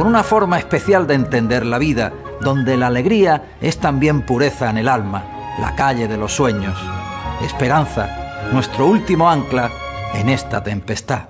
con una forma especial de entender la vida, donde la alegría es también pureza en el alma, la calle de los sueños. Esperanza, nuestro último ancla en esta tempestad.